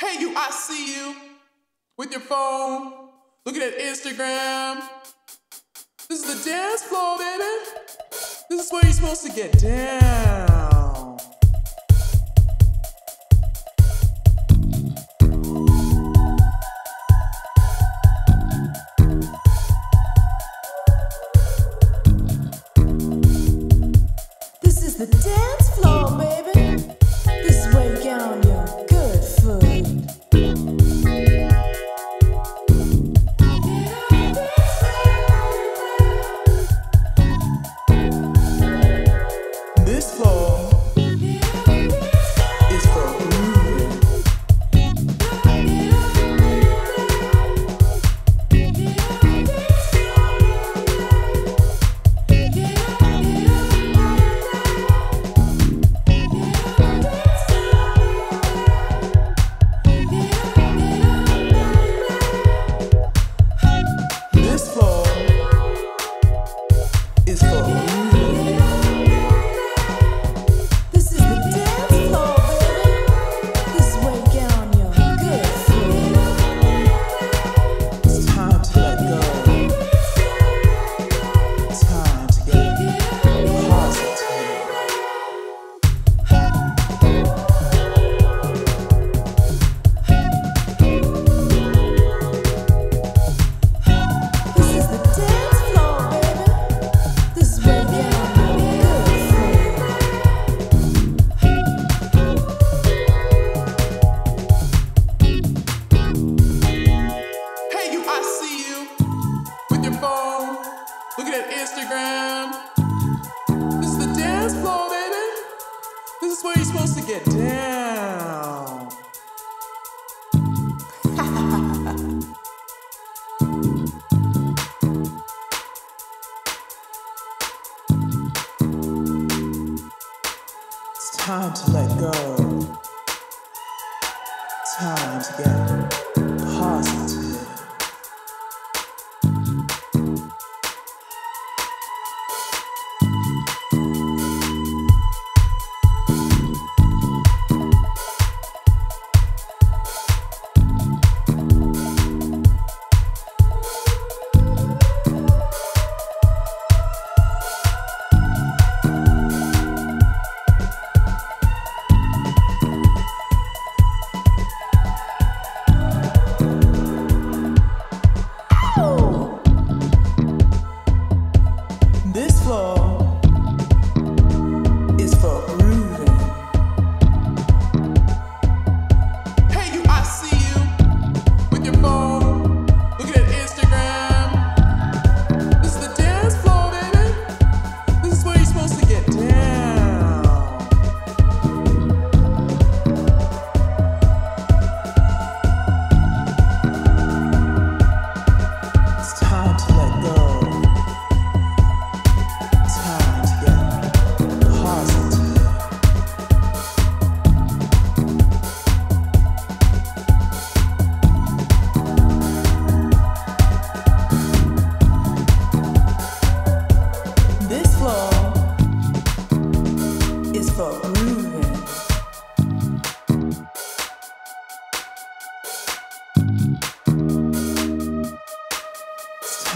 Hey, you, I see you with your phone, looking at Instagram. This is the dance floor, baby. This is where you're supposed to get down. This is the dance is looking at Instagram. This is the dance floor, baby. This is where you're supposed to get down. It's time to let go. Time to get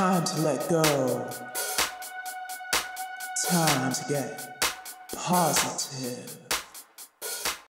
time to let go. Time to get positive.